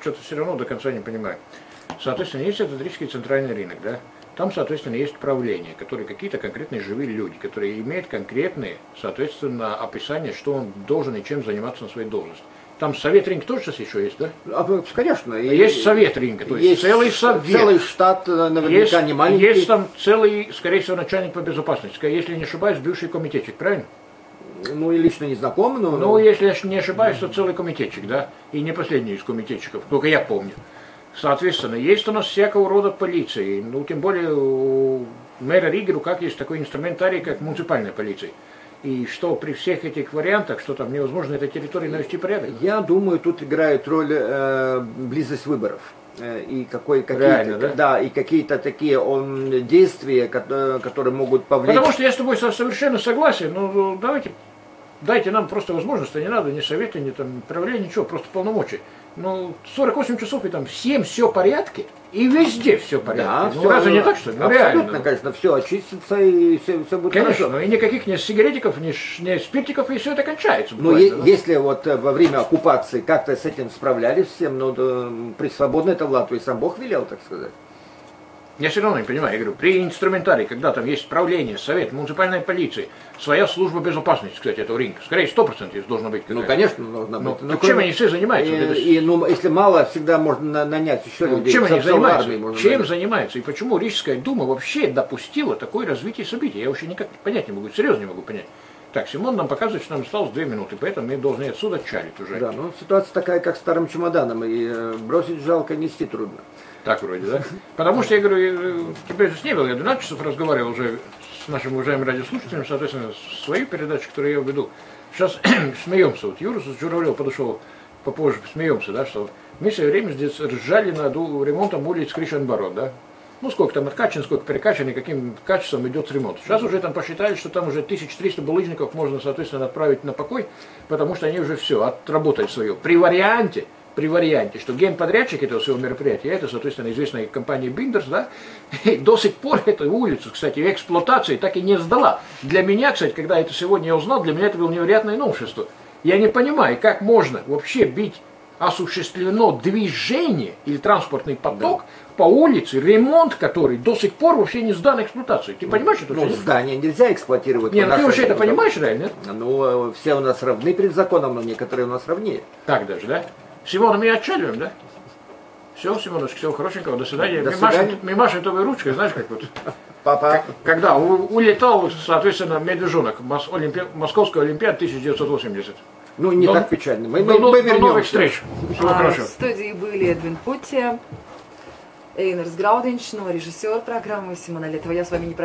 что-то все равно до конца не понимаю. Соответственно, есть этот Рижский центральный рынок, да? Там, соответственно, есть правление, которые какие-то конкретные живые люди, которые имеют конкретные, соответственно, описания, что он должен и чем заниматься на своей должности. Там совет ринг тоже сейчас еще есть, да? А, конечно. И- Есть совет ринга, то есть, есть целый совет. Целый штат, э, наверняка есть, не маленький. есть там целый, скорее всего, начальник по безопасности, если не ошибаюсь, бывший комитетчик, правильно? Ну, и лично не знаком, но... Ну, если я не ошибаюсь, то целый комитетчик, да, и не последний из комитетчиков, только я помню. Соответственно, есть у нас всякого рода полиции, ну, тем более у мэра Риги в руках есть такой инструментарий, как муниципальная полиция. И что при всех этих вариантах, что там невозможно этой территории навести порядок. Я думаю, тут играет роль э, близость выборов. Э, И какой, какие-то, да? и какие-то такие он, действия, кото- которые могут повлечь. Потому что я с тобой со- совершенно согласен, ну давайте, дайте нам просто возможность, а не надо ни совета, ни там правления, ничего, просто полномочия. Ну, 48 часов и там всем все в порядке, и везде все в порядке. Да, ну, разве не так, что ли? Ну, Абсолютно, реально. ну. конечно, все очистится и все, все будет Конечно, хорошо. ну и никаких ни сигаретиков, ни, ни спиртиков, и все это кончается. Но буквально, е- да. если вот э, во время оккупации как-то с этим справлялись всем, ну, да, при свободной это в Латвии сам Бог велел, так сказать. Я все равно не понимаю, я говорю, при инструментарии, когда там есть правление, совет, муниципальная полиция, своя служба безопасности, кстати, этого рынка, скорее 100% есть должно быть. Ну, конечно, должна Ну, быть. так Ну, чем они все занимаются? И, Вот это и, ну, если мало, всегда можно на- нанять еще Ну, людей. чем они занимаются? армии Чем нанять. занимаются? И почему Рижская дума вообще допустила такое развитие событий? Я вообще никак понять не могу, серьезно не могу понять. Так, Симон нам показывает, что нам осталось две минуты, поэтому мы должны отсюда чалить уже. Да, ну ситуация такая, как с старым чемоданом, и э, бросить жалко, нести трудно. Так вроде, да? Потому что я говорю, э, теперь здесь не было, я 12 часов разговаривал уже с нашим уважаемым радиослушателем, соответственно, свою передачу, которую я веду. Сейчас смеемся, вот Юра Журавлев подошел попозже, смеемся, да, что мы все время здесь ржали над ремонтом улиц Кришенбарот, да? Ну, сколько там откачан, сколько перекачан и каким качеством идет ремонт. Сейчас уже там посчитали, что там уже 1300 булыжников можно, соответственно, отправить на покой, потому что они уже все, отработали свое. При варианте, при варианте, что генподрядчик этого всего мероприятия, это, соответственно, известная компания Биндерс, да, и до сих пор эту улицу, кстати, в эксплуатации так и не сдала. Для меня, кстати, когда это сегодня я узнал, для меня это было невероятное новшество. Я не понимаю, как можно вообще быть осуществлено движение или транспортный поток по улице, ремонт который до сих пор вообще не сдан эксплуатации. Ты понимаешь это? Ну, здание нельзя эксплуатировать. не, по ну ты вообще это понимаешь, реально? нет? Ну, все у нас равны перед законом, но некоторые у нас равнее. Так даже, да? Симона, мы отчаливаем, да? Все, Симоночка, всего хорошенького, до свидания. До свидания. машем тобой ручкой, знаешь, как вот. Папа. Когда улетал, соответственно, медвежонок. Московская Олимпиада 1980. Ну, не До- так печально. Мы, До, мы, но- мы до новых вернемся. встреч. Всего А, хорошего. В студии были Эдвин Путти, Эйнерс Граудинч, ну, режиссер программы Симона Летова. Я с вами не прощаюсь.